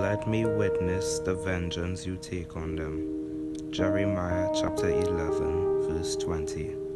let me witness the vengeance you take on them. Jeremiah chapter 11, verse 20.